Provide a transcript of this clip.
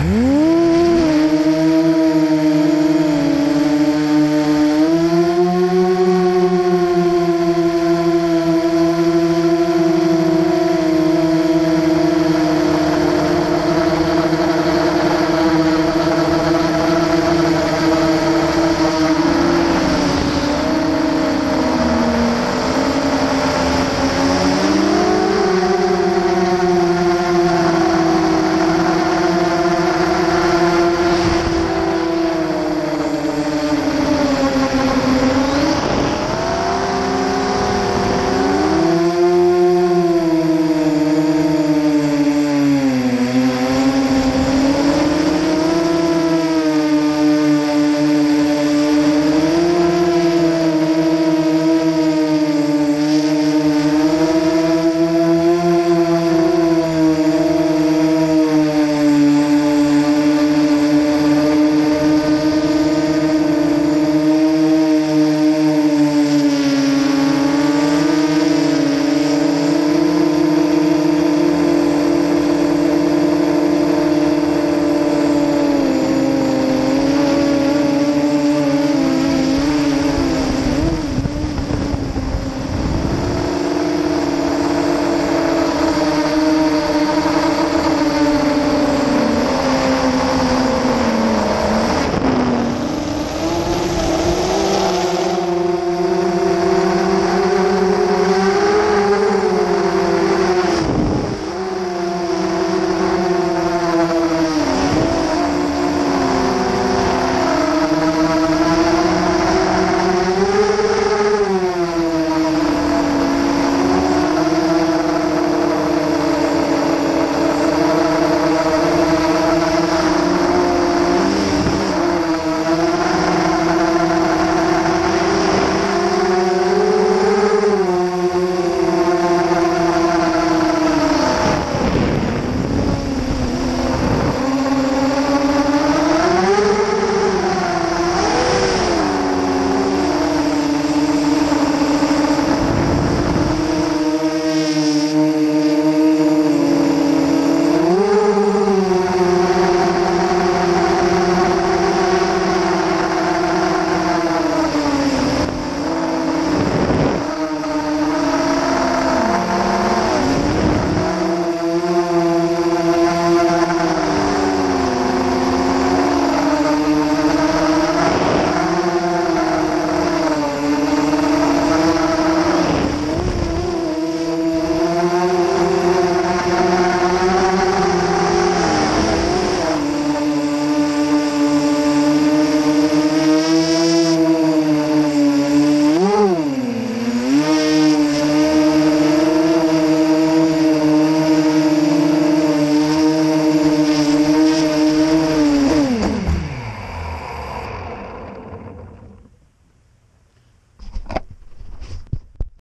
Hum.